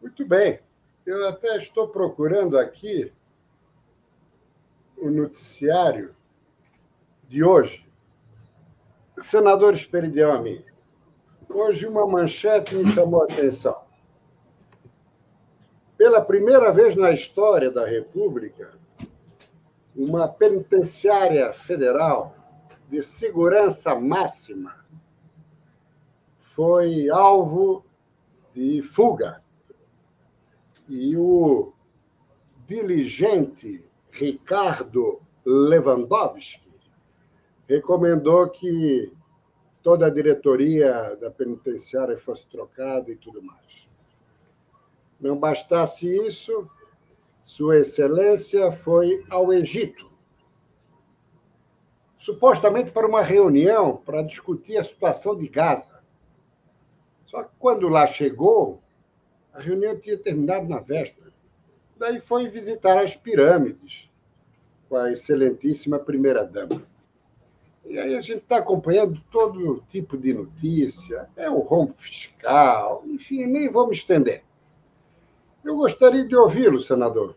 Muito bem. Eu até estou procurando aqui o noticiário de hoje. Senador Esperidião mim. Hoje uma manchete me chamou a atenção. Pela primeira vez na história da República, uma penitenciária federal de segurança máxima foi alvo de fuga. E o diligente Ricardo Lewandowski recomendou que toda a diretoria da penitenciária fosse trocada e tudo mais. Não bastasse isso, Sua Excelência foi ao Egito, supostamente para uma reunião para discutir a situação de Gaza. Só que quando lá chegou, a reunião tinha terminado na véspera. Daí foi visitar as pirâmides com a excelentíssima primeira-dama. E aí a gente está acompanhando todo tipo de notícia, é o rombo fiscal, enfim, nem vou me estender. Eu gostaria de ouvi-lo, senador,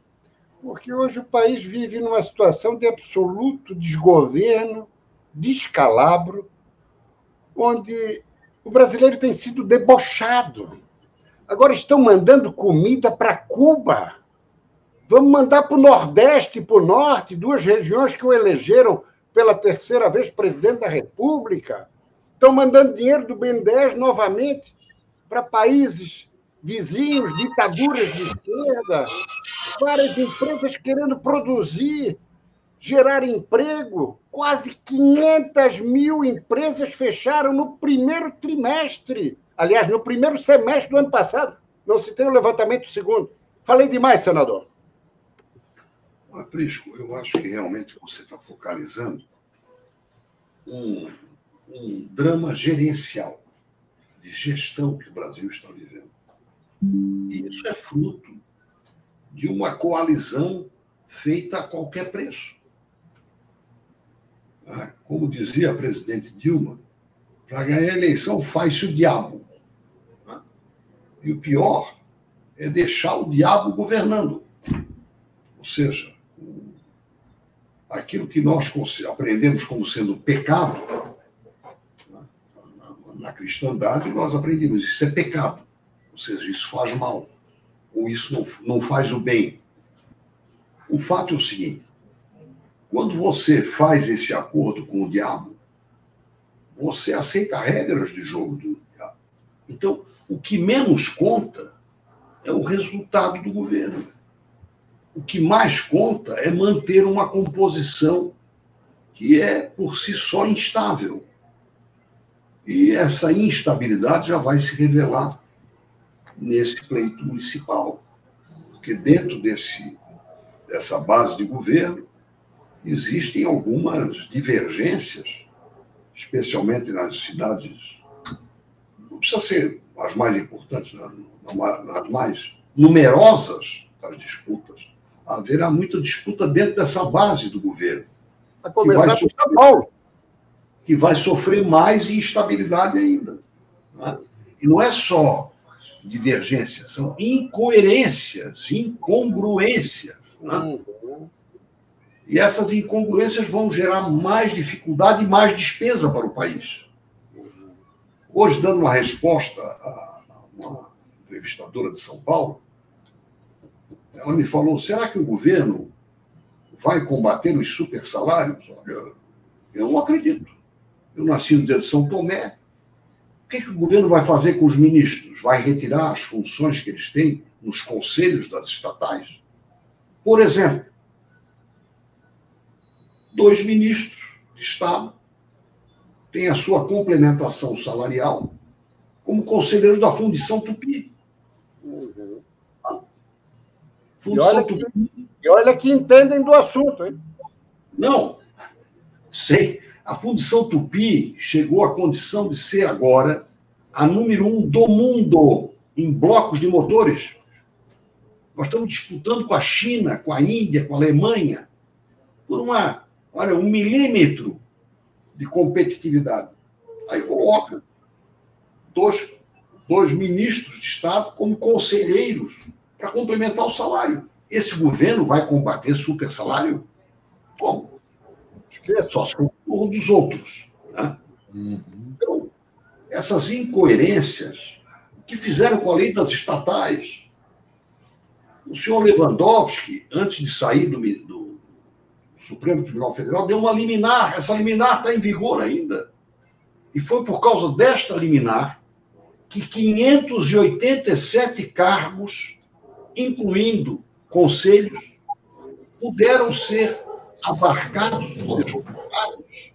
porque hoje o país vive numa situação de absoluto desgoverno, descalabro, onde o brasileiro tem sido debochado. Agora estão mandando comida para Cuba. Vamos mandar para o Nordeste e para o Norte, duas regiões que o elegeram pela terceira vez presidente da República. Estão mandando dinheiro do BNDES novamente para países vizinhos, ditaduras de esquerda, várias empresas querendo produzir, gerar emprego. Quase 500 mil empresas fecharam no primeiro trimestre. Aliás, no primeiro semestre do ano passado. Não se tem o levantamento segundo. Falei demais, senador. Prisco, eu acho que realmente você está focalizando um, um drama gerencial, de gestão que o Brasil está vivendo. E isso é fruto de uma coalizão feita a qualquer preço. Ah, como dizia a presidente Dilma, para ganhar a eleição faz-se o diabo. E o pior é deixar o diabo governando. Ou seja, aquilo que nós aprendemos como sendo pecado, né, na cristandade, nós aprendemos isso é pecado. Ou seja, isso faz mal. Ou isso não faz o bem. O fato é o seguinte: quando você faz esse acordo com o diabo, você aceita regras de jogo do diabo. Então, o que menos conta é o resultado do governo. O que mais conta é manter uma composição que é, por si só, instável. E essa instabilidade já vai se revelar nesse pleito municipal. Porque dentro desse, dessa base de governo, existem algumas divergências, especialmente nas cidades, precisa ser as mais importantes, né? nas mais numerosas das disputas, haverá muita disputa dentro dessa base do governo. A começar por São Paulo. Que vai sofrer mais instabilidade ainda. Né? E não é só divergências, são incoerências, incongruências. Né? Uhum. E essas incongruências vão gerar mais dificuldade e mais despesa para o país. Hoje, dando uma resposta a uma entrevistadora de São Paulo, ela me falou: será que o governo vai combater os super salários? Olha, eu não acredito. Eu nasci no dia de São Tomé. O que, é que o governo vai fazer com os ministros? Vai retirar as funções que eles têm nos conselhos das estatais? Por exemplo, dois ministros de Estado têm a sua complementação salarial como conselheiro da Fundição Tupi. Uhum. Fundição e, olha Tupi. Que, e olha que entendem do assunto, hein? Não, sei. A Fundição Tupi chegou à condição de ser agora a número um do mundo em blocos de motores. Nós estamos disputando com a China, com a Índia, com a Alemanha, por uma Olha, um milímetro de competitividade. Aí coloca dois dois ministros de Estado como conselheiros para complementar o salário. Esse governo vai combater super salário? Como? Esqueça. Só se for um dos outros. Né? Uhum. Então, essas incoerências que fizeram com a lei das estatais. O senhor Lewandowski, antes de sair do, do Supremo Tribunal Federal, deu uma liminar. Essa liminar está em vigor ainda. E foi por causa desta liminar que 587 cargos, incluindo conselhos, puderam ser abarcados, ser ocupados,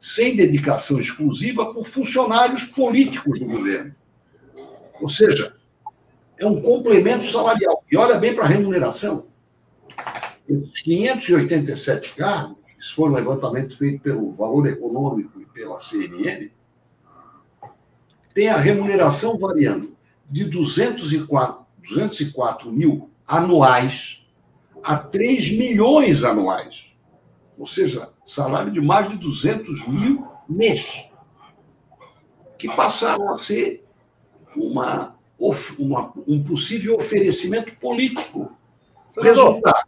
sem dedicação exclusiva, por funcionários políticos do governo. Ou seja, é um complemento salarial. E olha bem para a remuneração. Esses 587 cargos, isso foi um levantamento feito pelo Valor Econômico e pela CNN, tem a remuneração variando de 204, 204 mil anuais a 3 milhões anuais. Ou seja, salário de mais de 200 mil mês, que passaram a ser uma, uma um possível oferecimento político. Resultado: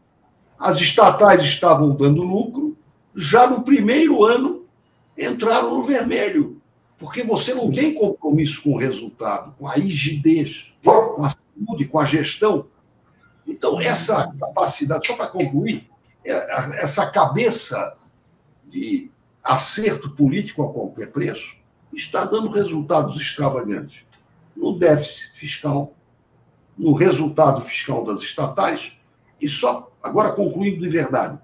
as estatais estavam dando lucro, já no primeiro ano entraram no vermelho. Porque você não tem compromisso com o resultado, com a rigidez, com a saúde, com a gestão. Então, essa capacidade, só para concluir, é, essa cabeça de acerto político a qualquer preço está dando resultados extravagantes. No déficit fiscal, no resultado fiscal das estatais, e só, agora concluindo de verdade,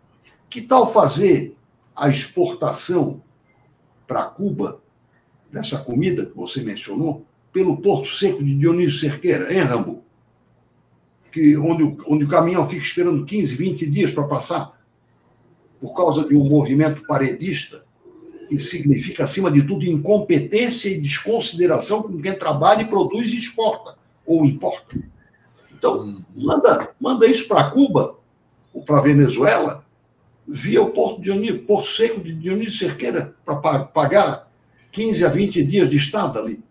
que tal fazer a exportação para Cuba dessa comida que você mencionou pelo Porto Seco de Dionísio Cerqueira, em Rambo, que, onde, onde o caminhão fica esperando 15, 20 dias para passar, por causa de um movimento paredista, que significa, acima de tudo, incompetência e desconsideração com quem trabalha e produz e exporta, ou importa. Então, manda, manda isso para Cuba, ou para Venezuela, via o Porto, Dionísio, Porto Seco de Dionísio Cerqueira, para pagar 15 a 20 dias de estado ali.